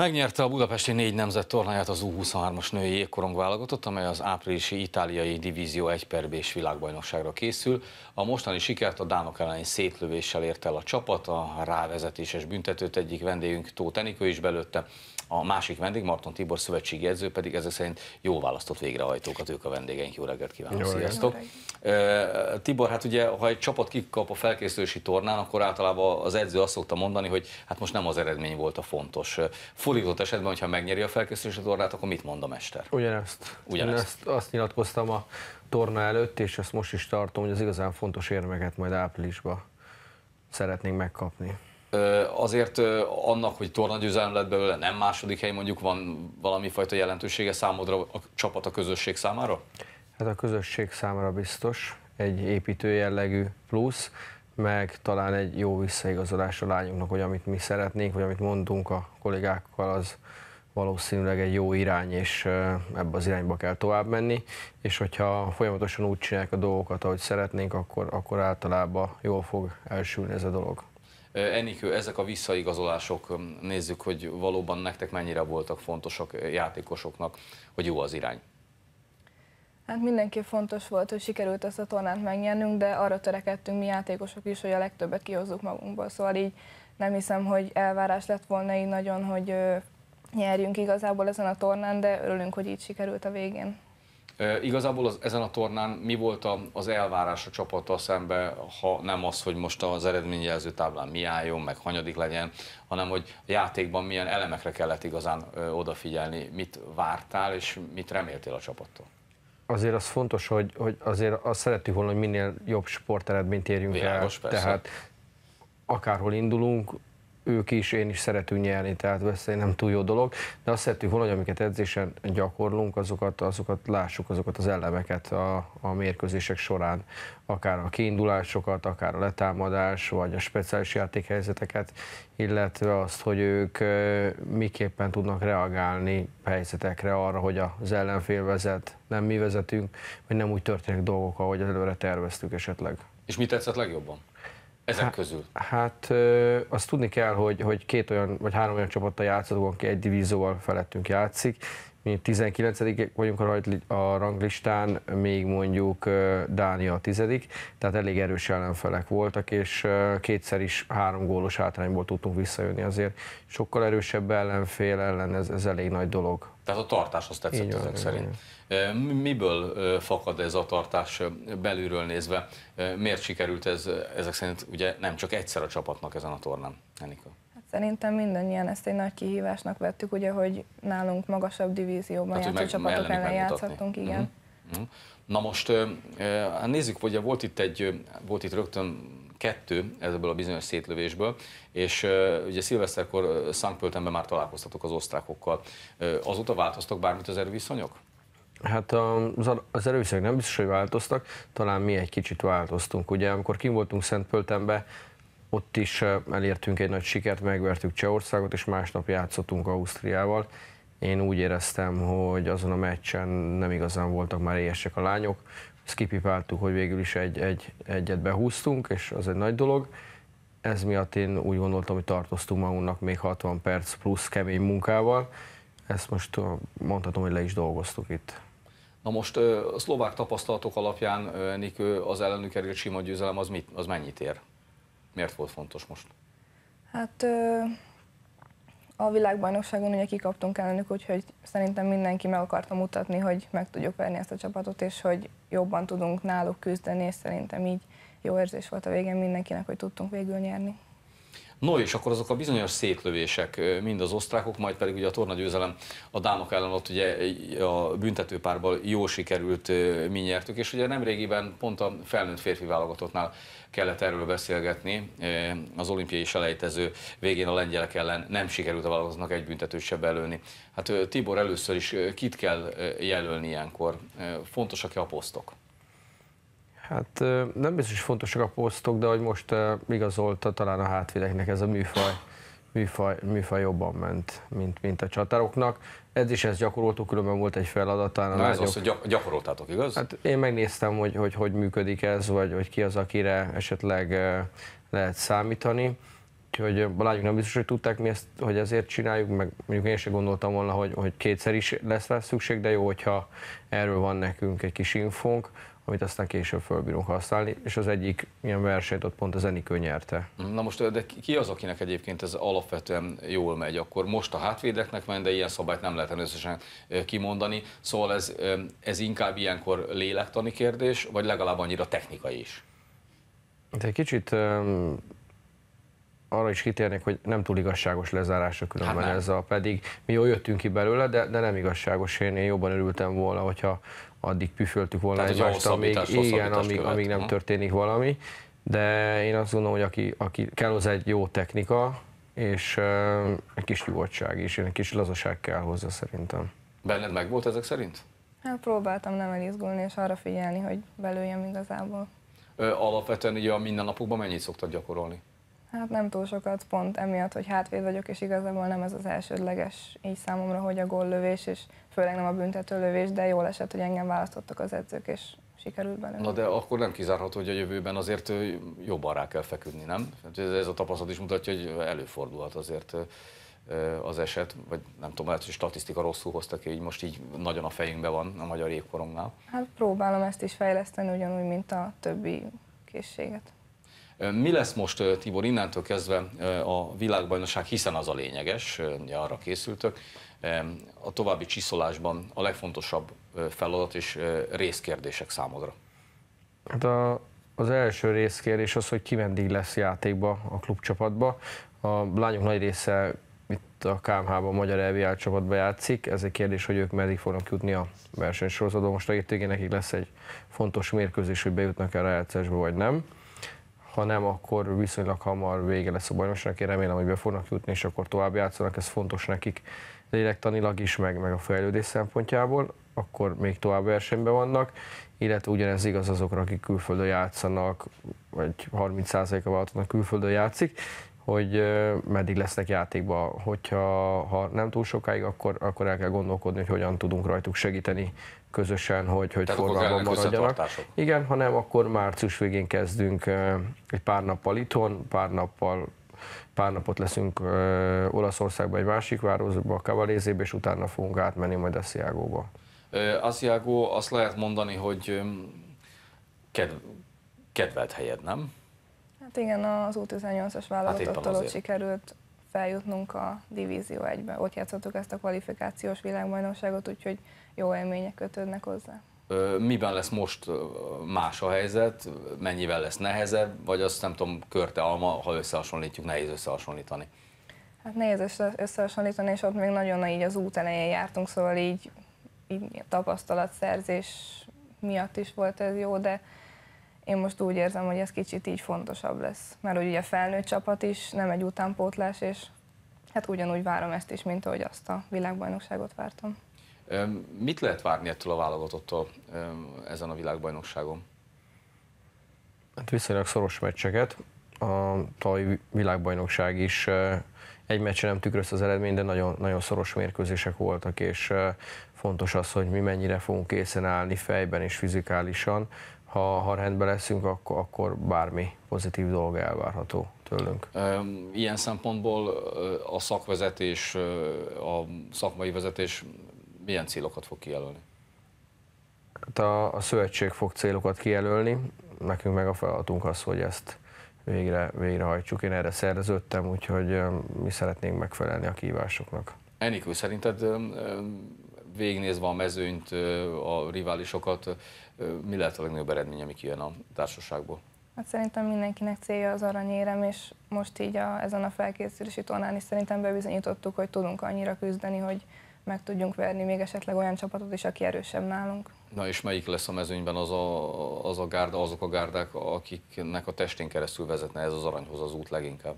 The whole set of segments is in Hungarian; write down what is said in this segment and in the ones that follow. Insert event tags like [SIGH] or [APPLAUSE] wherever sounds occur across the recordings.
Megnyerte a budapesti négy nemzet tornáját az U23-as női jégkorong válogatott, amely az áprilisi itáliai divízió 1 per világbajnokságra készül. A mostani sikert a dánok elleni szétlövéssel ért el a csapat, a rávezetéses büntetőt egyik vendégünk Tóth Enikő is belőtte, a másik vendég, Marton Tibor szövetségi edző pedig ezek szerint jó választott végrehajtókat, ők a vendégeink. Jó reggelt kívánok, jó sziasztok! Jó Tibor, hát ugye, ha egy csapat kikap a felkészülési tornán, akkor általában az edző azt szokta mondani, hogy hát most nem az eredmény volt a fontos. Fordított esetben, hogyha megnyeri a felkészülési tornát, akkor mit mond a mester? Ugyanezt. Ugyanezt. Én azt nyilatkoztam a torna előtt, és ezt most is tartom, hogy az igazán fontos érmeket majd áprilisban szeretnénk megkapni. Azért annak, hogy tornagyőzelem lett belőle, nem második hely mondjuk van valami fajta jelentősége számodra a csapat a közösség számára? Hát a közösség számára biztos, egy építő jellegű plusz, meg talán egy jó visszaigazolás a lányunknak, hogy amit mi szeretnénk, vagy amit mondunk a kollégákkal, az valószínűleg egy jó irány, és ebbe az irányba kell tovább menni, és hogyha folyamatosan úgy csinálják a dolgokat, ahogy szeretnénk, akkor, akkor általában jól fog elsülni ez a dolog. Enikő, ezek a visszaigazolások, nézzük, hogy valóban nektek mennyire voltak fontosak játékosoknak, hogy jó az irány. Hát mindenki fontos volt, hogy sikerült ezt a tornát megnyernünk, de arra törekedtünk mi játékosok is, hogy a legtöbbet kihozzuk magunkból. Szóval így nem hiszem, hogy elvárás lett volna így nagyon, hogy nyerjünk igazából ezen a tornán, de örülünk, hogy így sikerült a végén. Igazából az, ezen a tornán mi volt az elvárás a csapattal szembe, ha nem az, hogy most az eredményjelző táblán mi álljon, meg hanyadik legyen, hanem hogy a játékban milyen elemekre kellett igazán odafigyelni, mit vártál és mit reméltél a csapattól? Azért az fontos, hogy, hogy azért azt szerettük volna, hogy minél jobb sporteredményt érjünk Világos, el. Persze. Tehát akárhol indulunk, ők is, én is szeretünk nyerni, tehát ez nem túl jó dolog, de azt szeretjük volna, hogy amiket edzésen gyakorlunk, azokat, azokat lássuk, azokat az elemeket a, a mérkőzések során, akár a kiindulásokat, akár a letámadás, vagy a speciális játékhelyzeteket, illetve azt, hogy ők miképpen tudnak reagálni helyzetekre arra, hogy az ellenfél vezet, nem mi vezetünk, vagy nem úgy történik dolgok, ahogy előre terveztük esetleg. És mi tetszett legjobban? Ezek hát, közül? Hát azt tudni kell, hogy, hogy két olyan, vagy három olyan csapattal játszhatunk, aki egy divízióval felettünk játszik. Mi 19 vagyunk a, a ranglistán, még mondjuk Dánia a tizedik, tehát elég erős ellenfelek voltak, és kétszer is három gólos hátrányból tudtunk visszajönni azért. Sokkal erősebb ellenfél ellen ez, ez elég nagy dolog. Tehát a tartás azt tetszett így ezek szerint. Így. Miből fakad ez a tartás belülről nézve? Miért sikerült ez ezek szerint ugye nem csak egyszer a csapatnak ezen a tornán, Enika? Szerintem mindannyian ezt egy nagy kihívásnak vettük, ugye, hogy nálunk magasabb divízióban hát, játszó csapatok ellen játszottunk, igen. Uh-huh. Na most hát nézzük, hogy volt itt egy, volt itt rögtön kettő ebből a bizonyos szétlövésből, és ugye szilveszterkor Szankpöltenben már találkoztatok az osztrákokkal. Azóta változtak bármit az erőviszonyok? Hát az, az erőviszonyok nem biztos, hogy változtak, talán mi egy kicsit változtunk. Ugye amikor kim voltunk Szentpöltenbe, ott is elértünk egy nagy sikert, megvertük Csehországot, és másnap játszottunk Ausztriával. Én úgy éreztem, hogy azon a meccsen nem igazán voltak már éhesek a lányok. Ezt kipipáltuk, hogy végül is egy, egy, egyet behúztunk, és az egy nagy dolog. Ez miatt én úgy gondoltam, hogy tartoztunk magunknak még 60 perc plusz kemény munkával. Ezt most mondhatom, hogy le is dolgoztuk itt. Na most a szlovák tapasztalatok alapján Nikő az ellenük elért sima győzelem, az, mit, az mennyit ér? Miért volt fontos most? Hát a világbajnokságon ugye kikaptunk ellenük, úgyhogy szerintem mindenki meg akarta mutatni, hogy meg tudjuk verni ezt a csapatot, és hogy jobban tudunk náluk küzdeni, és szerintem így jó érzés volt a végén mindenkinek, hogy tudtunk végül nyerni. No, és akkor azok a bizonyos szétlövések, mind az osztrákok, majd pedig ugye a tornagyőzelem a dánok ellen ott ugye a büntetőpárban jól sikerült, mi nyertük, és ugye nemrégiben pont a felnőtt férfi válogatottnál kellett erről beszélgetni. Az olimpiai selejtező végén a lengyelek ellen nem sikerült a válogatottnak egy büntetőt se belőni. Hát Tibor először is kit kell jelölni ilyenkor? Fontosak-e a posztok? Hát nem biztos, hogy fontosak a posztok, de hogy most igazolta talán a hátvédeknek ez a műfaj, műfaj, műfaj jobban ment, mint, mint a csatároknak. Ez is ezt gyakoroltuk, különben volt egy feladat. Na ez az, hogy gyakoroltátok, igaz? Hát én megnéztem, hogy, hogy hogy működik ez, vagy hogy ki az, akire esetleg lehet számítani. Úgyhogy a lányok nem biztos, hogy tudták mi ezt, hogy ezért csináljuk, meg mondjuk én sem gondoltam volna, hogy, hogy kétszer is lesz rá szükség, de jó, hogyha erről van nekünk egy kis infónk, amit aztán később fölbírunk használni, és az egyik ilyen versenyt ott pont az Enikő nyerte. Na most, de ki az, akinek egyébként ez alapvetően jól megy? Akkor most a hátvédeknek megy, de ilyen szabályt nem lehet összesen kimondani. Szóval ez, ez inkább ilyenkor lélektani kérdés, vagy legalább annyira technikai is? De egy kicsit arra is kitérnék, hogy nem túl igazságos lezárása különben hát ez a, pedig mi jól jöttünk ki belőle, de, de nem igazságos. Én, én jobban örültem volna, hogyha addig püföltük volna Tehát, egymást, amíg, igen, amíg, amíg nem történik valami. De én azt gondolom, hogy aki, aki kell hozzá egy jó technika, és uh, egy kis nyugodtság is, egy kis lazaság kell hozzá szerintem. Benned meg volt ezek szerint? Hát próbáltam nem elizgulni, és arra figyelni, hogy belőjem igazából. Ö, alapvetően ugye a mindennapokban mennyit szoktad gyakorolni? Hát nem túl sokat, pont emiatt, hogy hátvéd vagyok, és igazából nem ez az elsődleges így számomra, hogy a góllövés, és főleg nem a büntetőlövés, de jól esett, hogy engem választottak az edzők, és sikerült belőle. Na de akkor nem kizárható, hogy a jövőben azért jobban rá kell feküdni, nem? Hát ez a tapasztalat is mutatja, hogy előfordulhat azért az eset, vagy nem tudom, lehet, hogy statisztika rosszul hoztak ki, így most így nagyon a fejünkben van a magyar évkorongnál. Hát próbálom ezt is fejleszteni, ugyanúgy, mint a többi készséget. Mi lesz most, Tibor, innentől kezdve a világbajnokság, hiszen az a lényeges, ugye arra készültök, a további csiszolásban a legfontosabb feladat és részkérdések számodra? Hát a, az első részkérdés az, hogy ki meddig lesz játékba a klubcsapatba. A lányok nagy része itt a KMH-ban a magyar EVL csapatba játszik. Ez egy kérdés, hogy ők meddig fognak jutni a versenysorozatba. Most a hétvégén nekik lesz egy fontos mérkőzés, hogy bejutnak el a rájátszásba, vagy nem ha nem, akkor viszonylag hamar vége lesz a bajnokságnak. Én remélem, hogy be fognak jutni, és akkor tovább játszanak. Ez fontos nekik lélektanilag is, meg, meg a fejlődés szempontjából. Akkor még tovább versenyben vannak, illetve ugyanez igaz azokra, akik külföldön játszanak, vagy 30%-a váltatnak külföldön játszik, hogy meddig lesznek játékba. Hogyha ha nem túl sokáig, akkor, akkor el kell gondolkodni, hogy hogyan tudunk rajtuk segíteni közösen, hogy, hogy forgalomban maradjanak. Igen, hanem akkor március végén kezdünk egy pár nappal itthon, pár nappal pár napot leszünk Olaszországban egy másik városba, a Cavalézébe, és utána fogunk átmenni majd a Sziágóba. Asiago, azt lehet mondani, hogy kedv, kedvelt helyed, nem? Hát igen, az U18-as válogatottal hát ott sikerült feljutnunk a Divízió 1-be. Ott játszottuk ezt a kvalifikációs világbajnokságot, úgyhogy jó élmények kötődnek hozzá. Miben lesz most más a helyzet, mennyivel lesz nehezebb, vagy azt nem tudom, körte alma, ha összehasonlítjuk, nehéz összehasonlítani? Hát nehéz összehasonlítani, és ott még nagyon így az út elején jártunk, szóval így, így tapasztalatszerzés miatt is volt ez jó, de én most úgy érzem, hogy ez kicsit így fontosabb lesz, mert ugye a felnőtt csapat is nem egy utánpótlás, és hát ugyanúgy várom ezt is, mint ahogy azt a világbajnokságot vártam. Mit lehet várni ettől a válogatottól ezen a világbajnokságon? Hát viszonylag szoros meccseket. A tavalyi világbajnokság is egy meccsen nem tükrözte az eredmény, de nagyon, nagyon szoros mérkőzések voltak, és fontos az, hogy mi mennyire fogunk készen állni fejben és fizikálisan. Ha, ha rendben leszünk, akkor, akkor bármi pozitív dolog elvárható tőlünk. Ilyen szempontból a szakvezetés, a szakmai vezetés milyen célokat fog kijelölni? Hát a, a szövetség fog célokat kijelölni, nekünk meg a feladatunk az, hogy ezt végre, végrehajtsuk. Én erre szerződtem, úgyhogy mi szeretnénk megfelelni a kívásoknak. Enikő, szerinted végignézve a mezőnyt, a riválisokat, mi lehet a legnagyobb eredmény, ami kijön a társaságból? Hát szerintem mindenkinek célja az aranyérem, és most így a, ezen a felkészülési tornán is szerintem bebizonyítottuk, hogy tudunk annyira küzdeni, hogy meg tudjunk verni még esetleg olyan csapatot is, aki erősebb nálunk. Na és melyik lesz a mezőnyben az a, az a gárda, azok a gárdák, akiknek a testén keresztül vezetne ez az aranyhoz az út leginkább?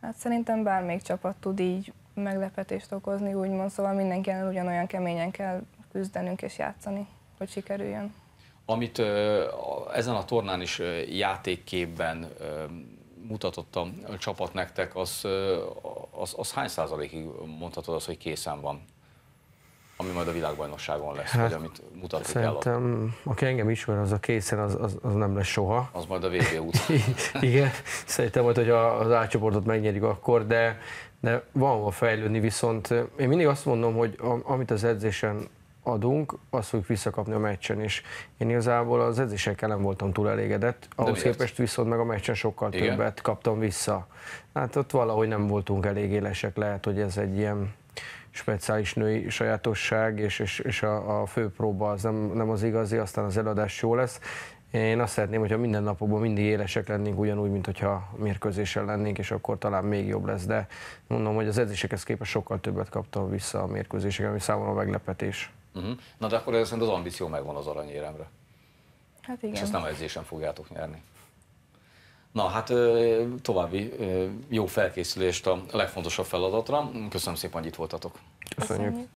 Hát szerintem bármelyik csapat tud így meglepetést okozni, úgymond, szóval mindenkinek ugyanolyan keményen kell küzdenünk és játszani, hogy sikerüljön. Amit ezen a tornán is játékképben mutatott a csapat nektek, az, az, az hány százalékig mondhatod az, hogy készen van? ami majd a világbajnokságon lesz, hát, vagy amit mutatok Szerintem, el. aki engem ismer, az a készen, az, az, az nem lesz soha. Az majd a VB út. [LAUGHS] Igen, szerintem majd, hogy az átcsoportot megnyerjük akkor, de, de van hova fejlődni, viszont én mindig azt mondom, hogy amit az edzésen adunk, azt fogjuk visszakapni a meccsen, és én igazából az edzésekkel nem voltam túl elégedett, ahhoz képest viszont meg a meccsen sokkal Igen? többet kaptam vissza. Hát ott valahogy nem voltunk elég élesek, lehet, hogy ez egy ilyen speciális női sajátosság, és, és, és a, a fő próba az nem, nem az igazi, aztán az eladás jó lesz. Én azt szeretném, hogyha minden napokban mindig élesek lennénk, ugyanúgy, mint hogyha mérkőzésen lennénk, és akkor talán még jobb lesz. De mondom, hogy az edzésekhez képest sokkal többet kaptam vissza a mérkőzéseken, ami számomra meglepetés. Uh-huh. Na de akkor szerint az ambíció megvan az aranyéremre. Hát igen. És ezt nem edzésen fogjátok nyerni. Na hát további jó felkészülést a legfontosabb feladatra. Köszönöm szépen, hogy itt voltatok. Köszönjük. Köszönjük.